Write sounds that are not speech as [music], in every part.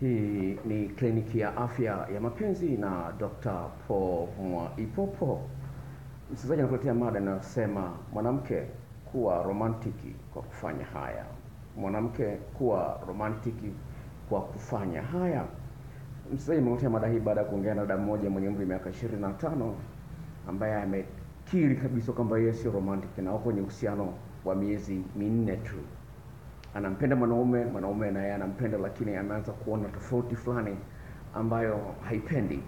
Hii ni kliniki ya afya ya mapenzi na Dr. Paul Mwaipopo. Msikilizaji, anakuletea mada inayosema mwanamke kuwa romantiki kwa kufanya haya. Mwanamke kuwa romantiki kwa kufanya haya. Msikilizaji, amekuletea mada hii baada ya kuongea na dada mmoja mwenye umri miaka 25 ambaye amekiri kabisa kwamba yeye sio romantiki na wako kwenye uhusiano wa miezi minne tu anampenda mwanaume, mwanaume naye anampenda, lakini ameanza kuona tofauti fulani ambayo haipendi,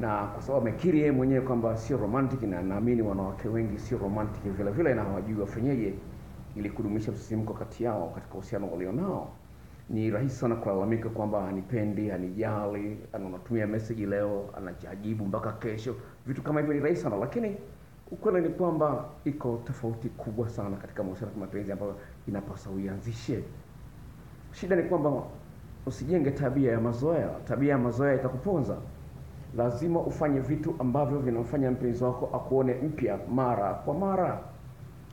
na kwa sababu amekiri yeye mwenyewe kwamba sio romantic, na naamini wanawake wengi sio romantic vile vile, na hawajui wafanyeje ili kudumisha msisimko kati yao katika uhusiano walionao. Ni rahisi sana kulalamika kwamba hanipendi, hanijali, anatumia message leo, anajibu mpaka kesho. Vitu kama hivyo ni rahisi sana, lakini ukweli ni kwamba iko tofauti kubwa sana katika mahusiano ya kimapenzi ambayo inapaswa uianzishe. Shida ni kwamba usijenge tabia ya mazoea. Tabia ya mazoea itakuponza. Lazima ufanye vitu ambavyo vinamfanya mpenzi wako akuone mpya mara kwa mara,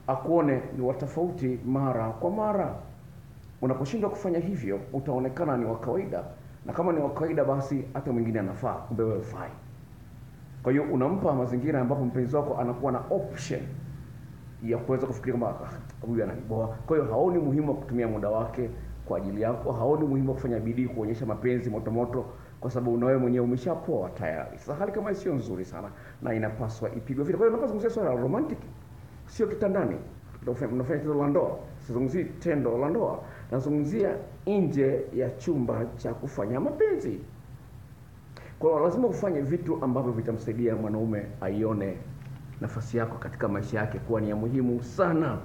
akuone ni wa tofauti mara kwa mara. Unaposhindwa kufanya hivyo, utaonekana ni wa kawaida, na kama ni wa kawaida, basi hata mwingine anafaa, kumbe wewe hufai. Kwa hiyo unampa mazingira ambapo mpenzi wako anakuwa na option ya kuweza kufikiria kwamba "Ah, huyu ananiboa. Kwa hiyo haoni muhimu wa kutumia muda wake kwa ajili yako, haoni muhimu wa kufanya bidii kuonyesha mapenzi moto moto, kwa sababu na wewe mwenyewe umeshapoa tayari. Sasa hali kama sio nzuri sana na inapaswa ipigwe vita. Kwa hiyo unapozungumzia swala la romantic, sio kitandani, unafanya tendo la ndoa. Sizungumzii tendo la ndoa, nazungumzia nje ya chumba cha kufanya mapenzi. Kwa hiyo lazima ufanye vitu ambavyo vitamsaidia mwanaume aione nafasi yako katika maisha yake kuwa ni ya muhimu sana.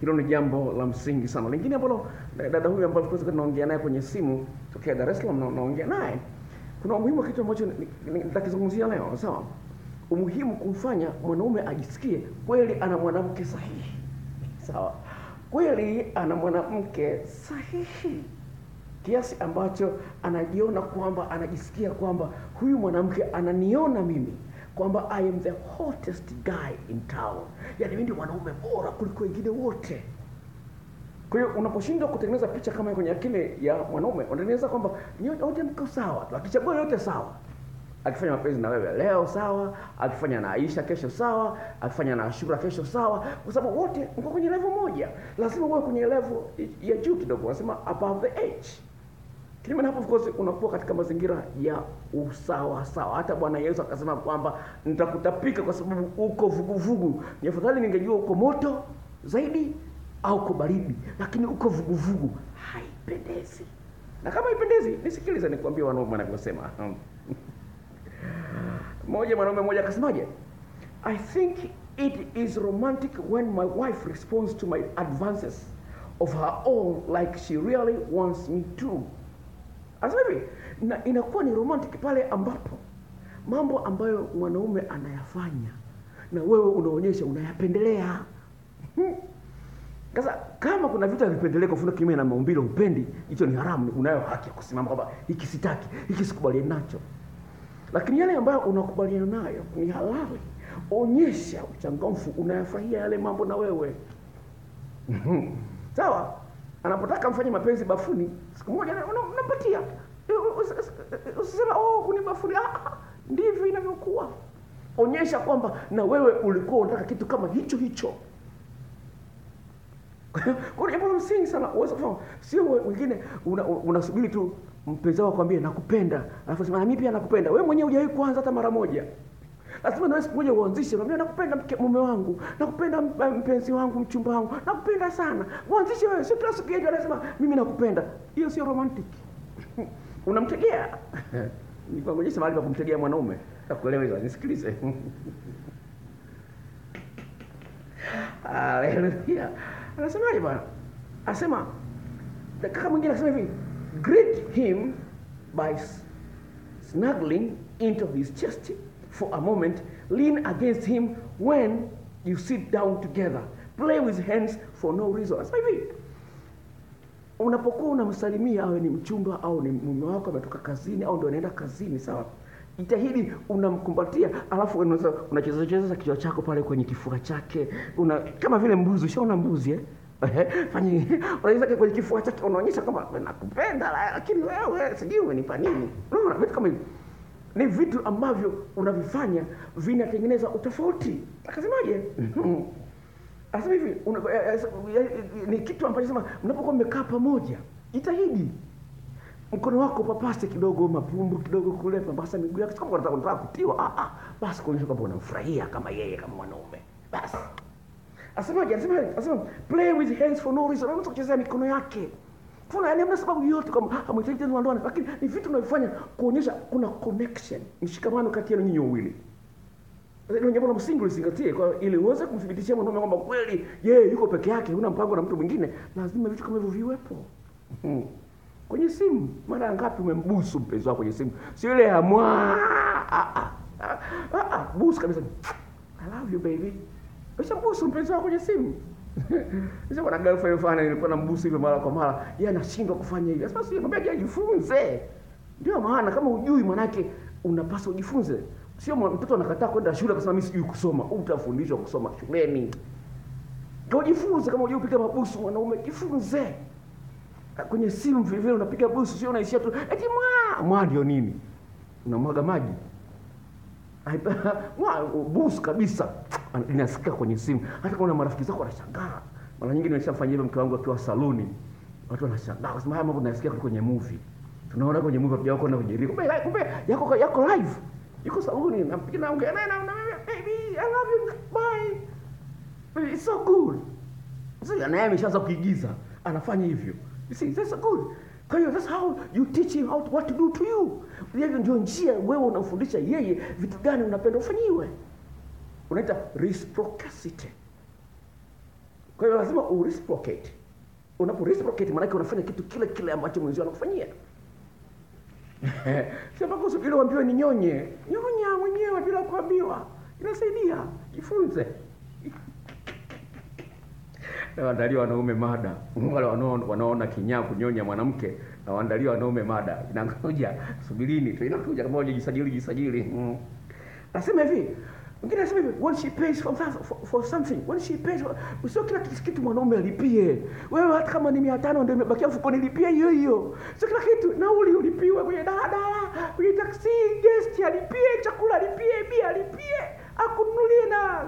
Hilo ni jambo la msingi sana. Lingine ambalo dada huyu ambaye tulikuwa tunaongea naye kwenye simu tokea Dar es Salaam, na- naongea naye, kuna umuhimu wa kitu ambacho ni- ni- nitakizungumzia leo, sawa? Umuhimu kumfanya mwanaume ajisikie kweli ana mwanamke sahihi, sawa? Kweli ana mwanamke sahihi kiasi ambacho anajiona kwamba anajisikia kwamba huyu mwanamke ananiona mimi kwamba I am the hottest guy in town, yaani mimi ndio mwanaume bora kuliko wengine wote. Kwa hiyo unaposhindwa kutengeneza picha kama kwenye akili ya mwanaume, unatengeneza kwamba wote mko sawa tu, akichagua yote sawa. Akifanya mapenzi na wewe leo sawa, akifanya na Aisha kesho sawa, akifanya na Ashura kesho sawa, kwa sababu wote mko kwenye level moja. Lazima uwe kwenye level ya juu kidogo, wanasema above the age. Kinyume na hapo, of course, unakuwa katika mazingira ya usawa sawa. Hata Bwana Yesu akasema kwamba nitakutapika kwa sababu uko vuguvugu. Ni afadhali ningejua uko moto zaidi au uko baridi, lakini uko vuguvugu, haipendezi. Na kama haipendezi, nisikilize nikwambie wanaume wanavyosema. [laughs] moja mwanaume mmoja akasemaje? I think it is romantic when my wife responds to my advances of her own like she really wants me to. Hivi, na inakuwa ni romantic pale ambapo mambo ambayo mwanaume anayafanya na wewe unaonyesha unayapendelea. Hmm. Sasa kama kuna vitu havipendelei, kwa mfano na maumbile upendi, hicho ni haramu. Unayo haki ya kusimama kwamba hiki sitaki, hiki sikubaliani nacho. Lakini yale ambayo unakubaliana nayo ni halali, onyesha uchangamfu, unayafurahia yale mambo na wewe sawa. Anapotaka mfanye mapenzi bafuni, siku moja una- una- unampatia, Usi- usi- usiseme oh, kuni bafuni. Ah, ah, ndivyo inavyokuwa. Onyesha kwamba na wewe ulikuwa unataka kitu kama hicho hicho. Kwa jambo msingi sana uweze kufahamu, sio wengine unasubiri una- tu mpenzi wako akwambie nakupenda, alafu sema mimi pia nakupenda. Wewe mwenyewe hujawahi kuanza hata mara moja. Lazima na wewe siku moja uanzishe, unaambia nakupenda mke mume wangu, nakupenda mpenzi wangu, mchumba wangu, nakupenda sana. Uanzishe wewe, sio kila siku yeye anasema mimi nakupenda. Hiyo sio romantic. [laughs] Unamtegea. [laughs] Nikuonyesha mahali pa kumtegea mwanaume. Nakuelewa hizo, nisikilize. [laughs] Haleluya. Anasemaje bwana? Anasema kaka mwingine anasema hivi, greet him by snuggling into his chest for a moment, lean against him when you sit down together, play with hands for no reason. Sasa hivi, unapokuwa unamsalimia awe ni mchumba au ni mume wako ametoka kazini au ndio anaenda kazini, sawa, jitahidi unamkumbatia, alafu unacheza cheza kichwa chako pale kwenye kifua chake, una kama vile mbuzi. Ushaona mbuzi eh? fanya unaweza kwenye kifua chake unaonyesha kama nakupenda, lakini wewe sijui umenipa nini. Unaona vitu kama hivi ni vitu ambavyo unavifanya vinatengeneza utofauti. Akasemaje? [laughs] Asema hivi eh, eh, ni kitu ambacho sema mnapokuwa mmekaa pamoja, jitahidi mkono wako papase kidogo mapumbu kidogo kule, papasa miguu yake, kama unataka unataka kutiwa, ah ah, basi kuonyesha kwamba unamfurahia kama yeye kama mwanaume. Basi asemaje? Asema asema play with hands for no reason, unataka kuchezea mikono yake hamna sababu yote kama hamhitaji tendo la ndoa, lakini ni vitu unavyofanya kuonyesha kuna connection, mshikamano kati yenu nyinyi wawili. Ndio jambo la msingi ulizingatie, kwa ili uweze kumthibitishia mwanaume kwamba kweli yeye yuko peke yake, huna mpango na mtu mwingine, lazima vitu kama hivyo viwepo. Hmm. Kwenye simu, mara ngapi umembusu mpenzi wako kwenye simu? Sio ile ya mwa ah ah ah, ah, ah, busu kabisa. I love you baby. Ushambusu mpenzi wako kwenye simu? [laughs] Sasa kuna girlfriend fulani nilikuwa nambusu hivyo mara kwa mara, yeye anashindwa kufanya hivyo. Sasa mwambie ajifunze. Ndio maana kama hujui manake unapaswa ujifunze. Sio mtoto anakataa kwenda shule akasema mimi sijui kusoma. Utafundishwa kusoma shuleni. Ndio ujifunze kama hujui kupiga mabusu mwanaume jifunze. Kwenye simu vile vile unapiga busu sio unaishia tu eti mwa mwa ndio nini? Unamwaga maji. [laughs] Mwa busu kabisa inasikia kwenye simu. Hata kama marafiki zako wanashangaa. Mara nyingi nimeshafanya hivyo mke wangu akiwa saluni. Watu wanashangaa kwa haya mambo tunasikia kwenye movie. Tunaona kwenye movie hatujawa kuona kwenye real. Kumbe kumbe yako yako live. Yuko saluni nampiga naongea naye na baby I love you bye. Baby, it's so. Sasa naye ameshaanza kuigiza. Anafanya hivyo. You see, that's so good. Kwa hiyo that's how you teach him how to, what to do to you. Hiyo ndio njia wewe unamfundisha yeye vitu gani unapenda ufanyiwe unaita reciprocity. Kwa hiyo lazima u reciprocate. Unapo reciprocate maana unafanya kitu kile kile ambacho mwenzio anakufanyia. Sema kwa sababu uambiwe ni nyonye, nyonya mwenyewe bila kuambiwa. Inasaidia. Jifunze. [laughs] Na wanaume mada. Wale wanaona kinyaa kunyonya mwanamke na waandalia wanaume mada. Inakuja, subirini tu inakuja kama hujajisajili jisajili. Mm. Nasema hivi, Mwingine anasema hivi, when she pays for, for, for something, when she pays for, sio kila kitu mwanaume alipie. Wewe hata kama ni 500 ndio imebakia mfukoni lipia hiyo hiyo. Sio kila kitu nauli ulipiwe kwenye daladala, kwenye taksi, guest alipie, chakula alipie, bia alipie, akununulie na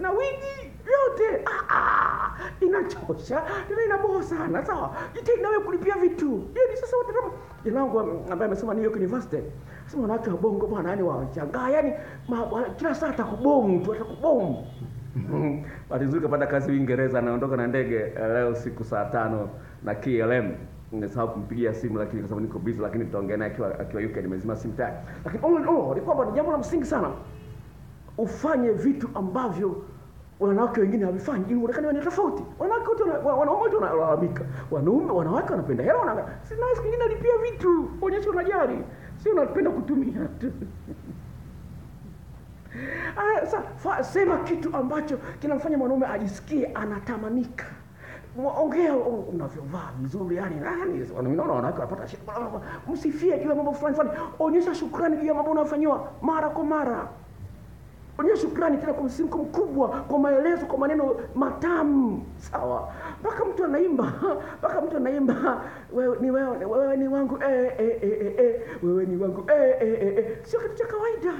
na wigi yote. Ah ah, inachosha, tena inaboa sana. Sawa? Jitahidi nawe kulipia vitu. Hiyo sasa watu jina langu ambaye amesema New York University Sema wanawake wa bongo bwana, yani wachangaa, yani kila saa atakubomu tu, atakubomu. Bahati nzuri kapata kazi Uingereza, anaondoka na ndege leo siku saa tano na KLM. Nimesahau kumpigia simu, lakini kwa sababu niko busy, lakini tutaongea naye akiwa akiwa UK, nimezima simu tayari. Lakini all in all ni kwamba ni jambo la msingi sana ufanye vitu ambavyo wanawake wengine hawafanyi ili uonekane ni tofauti. Wanawake wote wanaume wote wanalalamika, wanaume wanawake wanapenda hela, wana sina siku nyingine alipia vitu, onyesha unajali sio unapenda kutumia tu. [laughs] sa fa, sema kitu ambacho kinamfanya mwanaume ajisikie anatamanika. Ongea unavyovaa vizuri, yani nani wanaona wanawake wanapata shida. Msifie juu ya mambo fulani fulani, onyesha shukrani juu ya mambo unayofanyiwa mara kwa mara. Onyesha shukrani tena kwa msimko mkubwa, kwa maelezo, kwa maneno matamu, sawa. Mpaka mtu anaimba, [laughs] mpaka mtu anaimba, wewe ni wewe, wewe ni wangu eh, eh, eh, eh, wewe ni wangu eh, eh, eh, eh. Sio kitu cha kawaida,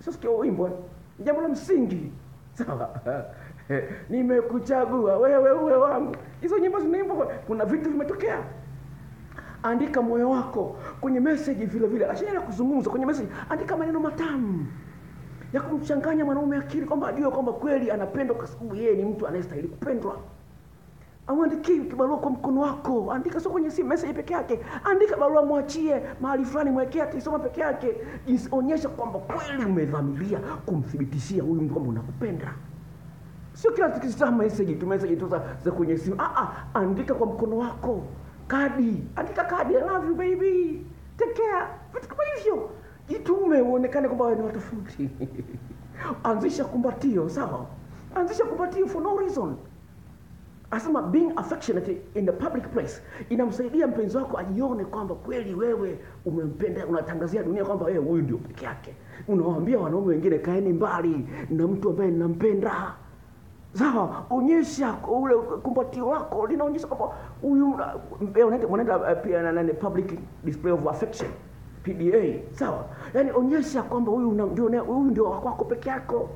sio sikio wimbo, jambo la msingi, sawa. [laughs] Nimekuchagua wewe uwe wangu. Hizo nyimbo zinaimbwa, kuna vitu vimetokea. Andika moyo wako kwenye message, vile vile achana kuzungumza kwenye message, andika maneno matamu ya kumchanganya mwanaume akili kwamba ajue kwamba kweli anapendwa kwa sababu yeye ni mtu anayestahili kupendwa. Auandikie kibarua kwa mkono wako, andika sio kwenye simu message peke yake, andika barua, mwachie mahali fulani, mwekee atisoma peke yake, onyesha kwamba kweli umedhamiria kumthibitishia huyu mtu kwamba unakupenda. Sio kila tukisema message tu message tu za kwenye simu. Ah ah, andika kwa mkono wako, kadi, andika kadi, I love you baby, take care, vitu kama hivyo jitume uonekane kwamba ni tofauti. Anzisha kumbatio, sawa? Anzisha kumbatio for no reason. Asema being affectionate in the public place inamsaidia mpenzi wako ajione kwamba kweli wewe umempenda, unatangazia dunia kwamba wewe huyu ndio peke yake. Unawaambia wanaume wengine, kaeni mbali na mtu ambaye ninampenda. sawa onyesha ule kumbatio lako linaonyesha kwamba huyu una- unaenda unaenda eh, public display of affection PDA sawa? Yaani onyesha kwamba huyu ndio huyu ndio wako kwako peke yako.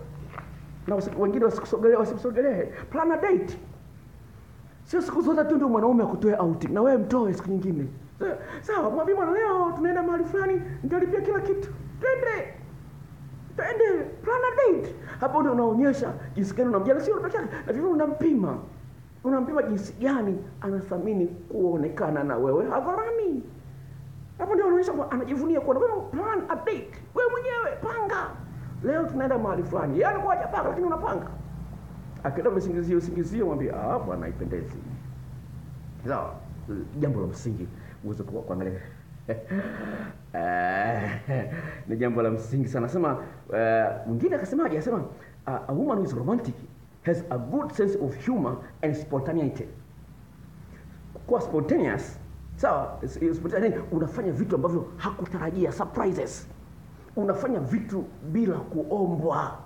Na wengine wasikusogelee wasikusogelee plan a date. Sio siku zote tu ndio mwanaume akutoe outing na wewe mtoe siku nyingine. Sawa, sawa? Mwambie bwana leo tunaenda mahali fulani nitalipia kila kitu. Twende. Twende. Plan a date. Hapo ndio unaonyesha jinsi gani unamjali. Sio peke yake na vivyo unampima. Unampima jinsi gani anathamini kuonekana na wewe hadharani hapo ndio anaonyesha anajivunia kwa sababu plan a date wewe mwenyewe panga. Leo tunaenda mahali fulani. Yeye alikuwa hajapanga lakini unapanga. Akienda msingizio singizio mwambie ah bwana haipendezi. Sawa. Jambo la msingi uweze ku- kuangalia. [laughs] Eh, ni jambo la msingi sana. Sema eh, mwingine akasemaje? Akasema a, a woman who is romantic has a good sense of humor and spontaneity. Kuwa spontaneous sawa unafanya vitu ambavyo hakutarajia surprises. Unafanya vitu bila kuombwa.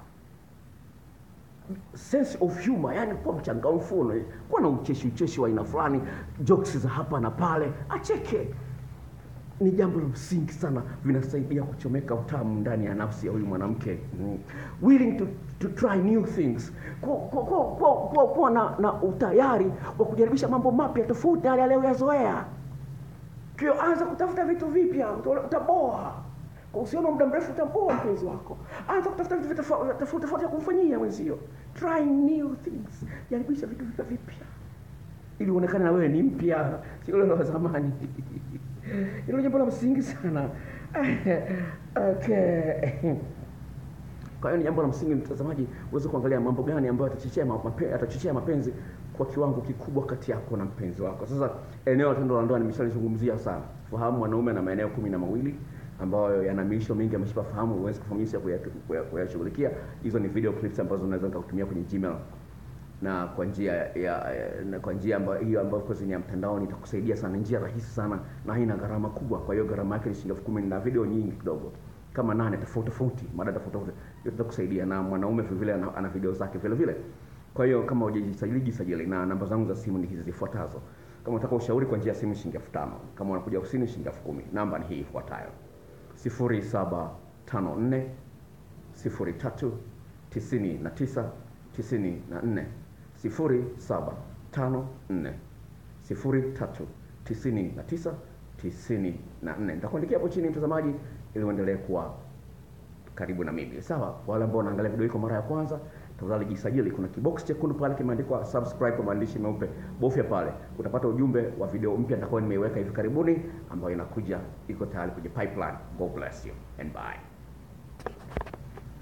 Sense of humor yani kuwa mchangamfu kuwa na ucheshi ucheshi wa aina fulani jokes za hapa na pale acheke. Ni jambo la msingi sana vinasaidia kuchomeka utamu ndani ya nafsi ya huyu mwanamke. Mm. willing to, to try new things. Kuwa, na, na utayari wa kujaribisha mambo mapya tofauti na yale aliyoyazoea anza kutafuta vitu vipya, uta- utaboa. Usiona muda mrefu utaboa mpenzi wako. Anza kutafuta vitu tofauti tofauti ya kumfanyia mwenzio. Try new things. Jaribisha vitu vipya vipya. Ili uonekane na wewe ni mpya, sio wa zamani. [laughs] Hilo jambo la msingi sana. [laughs] Okay. Kwa hiyo ni jambo la msingi mtazamaji, uweze kuangalia mambo gani ambayo atachochea mapenzi, atachochea mapenzi kwa kiwango kikubwa kati yako na mpenzi wako. Sasa eneo la tendo la ndoa nimeshalizungumzia sana. Fahamu mwanaume na maeneo kumi na mawili ambayo yana miisho mingi ya mishipa fahamu, uweze kufahamu jinsi ya kuyashughulikia. Hizo ni video clips ambazo unaweza kutumia kwenye Gmail na kwa njia ya, na kwa njia ambayo hiyo ambayo kwa ya mtandaoni itakusaidia sana, njia rahisi sana na haina gharama kubwa. Kwa hiyo gharama yake ni shilingi elfu kumi na video nyingi kidogo kama nane tofauti tofauti, mada tofauti tofauti, itakusaidia. Na mwanaume vile vile ana, ana video zake vile vile. Kwa hiyo kama hujajisajili, jisajili, na namba zangu za simu ni hizi zifuatazo. Kama unataka ushauri kwa njia ya simu shilingi elfu tano. Kama unakuja ofisini shilingi elfu kumi. Namba ni hii ifuatayo: sifuri saba tano nne sifuri tatu tisini na tisa tisini na nne sifuri saba tano nne sifuri tatu tisini na tisa tisini na nne nitakuandikia hapo chini mtazamaji ili uendelee kuwa karibu na mimi sawa wale ambao wanaangalia video hii kwa mara ya kwanza tafadhali jisajili kuna kibox chekundu pale kimeandikwa subscribe kwa maandishi meupe. Bofya pale utapata ujumbe wa video mpya nitakuwa nimeiweka hivi karibuni ambayo inakuja iko tayari kwenye pipeline. God bless you and bye